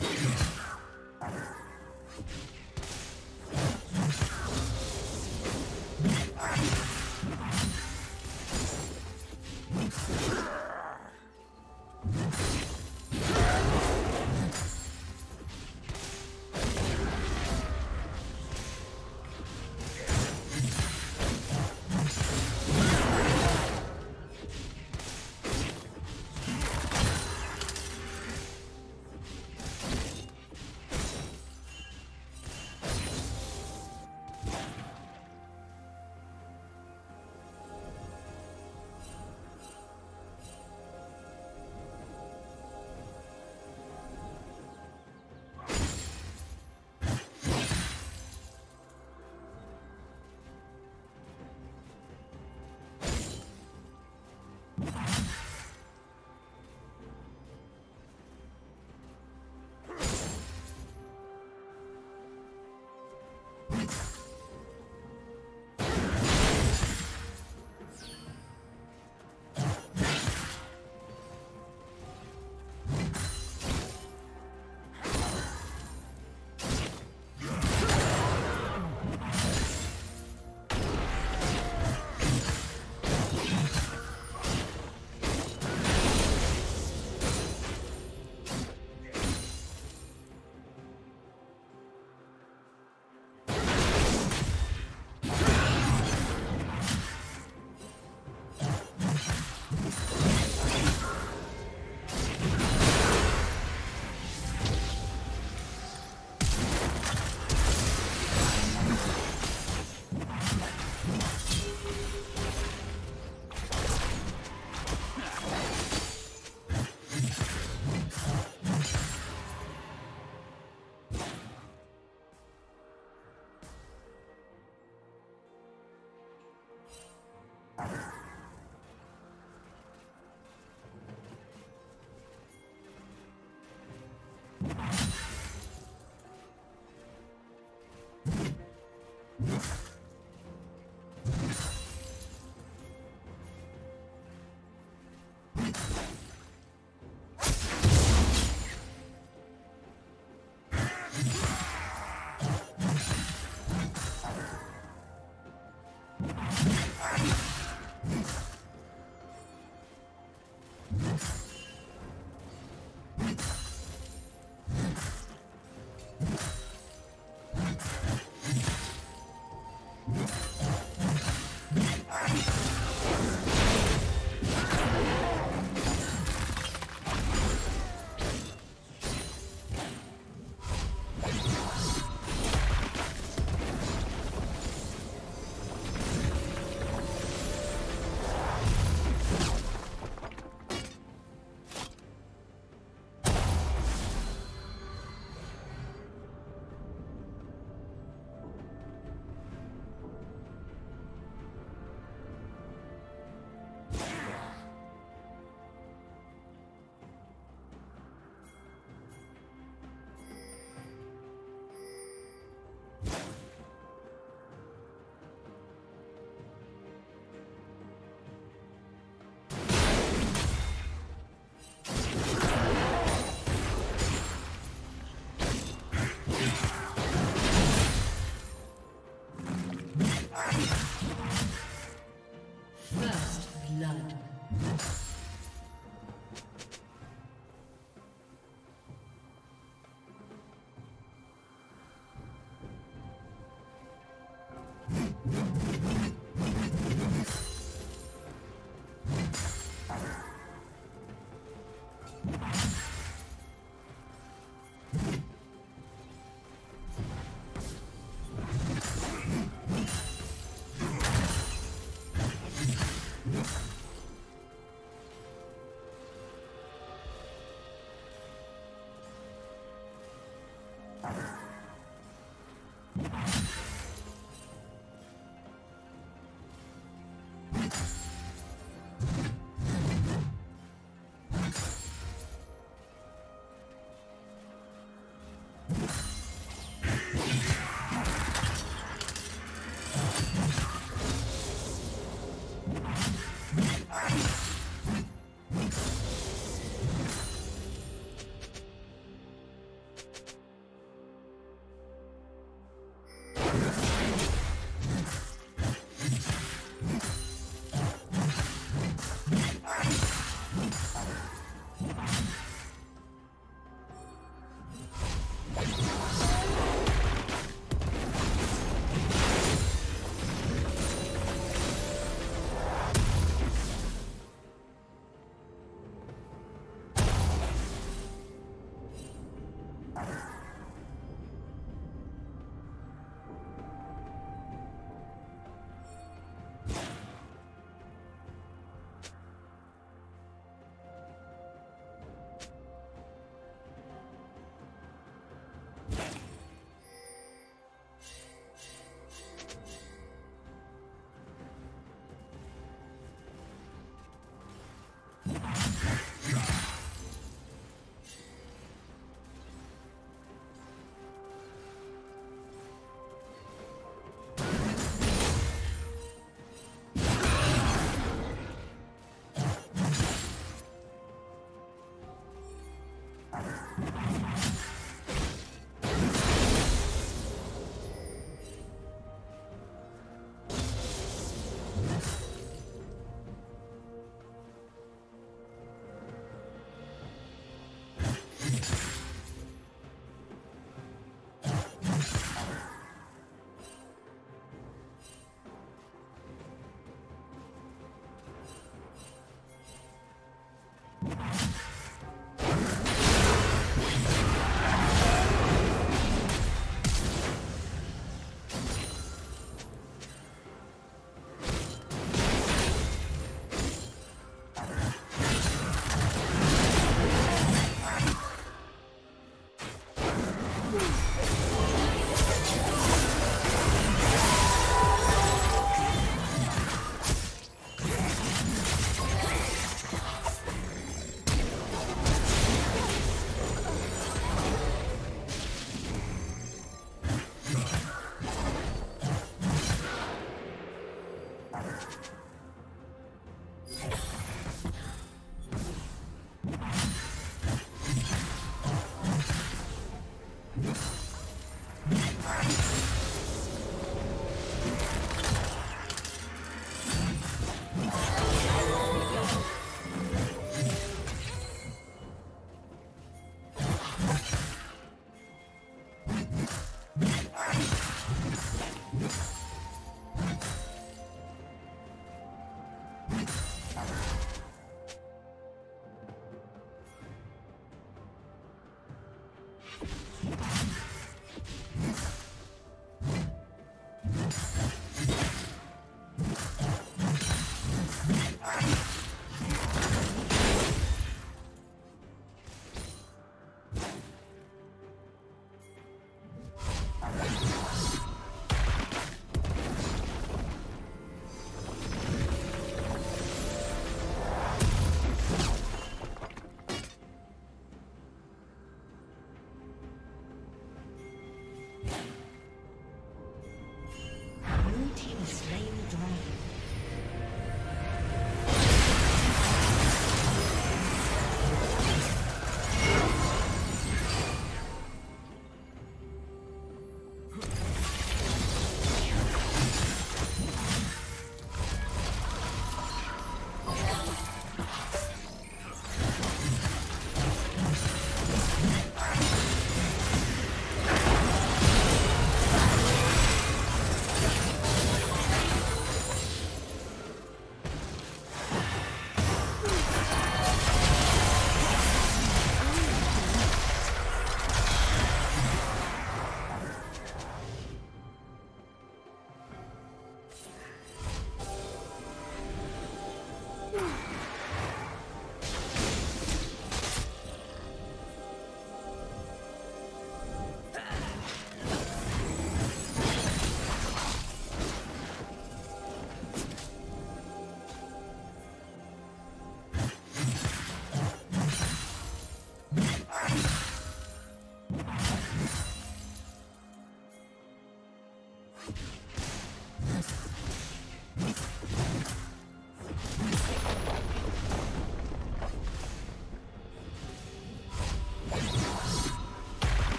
Yeah. えっ?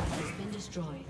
has been destroyed.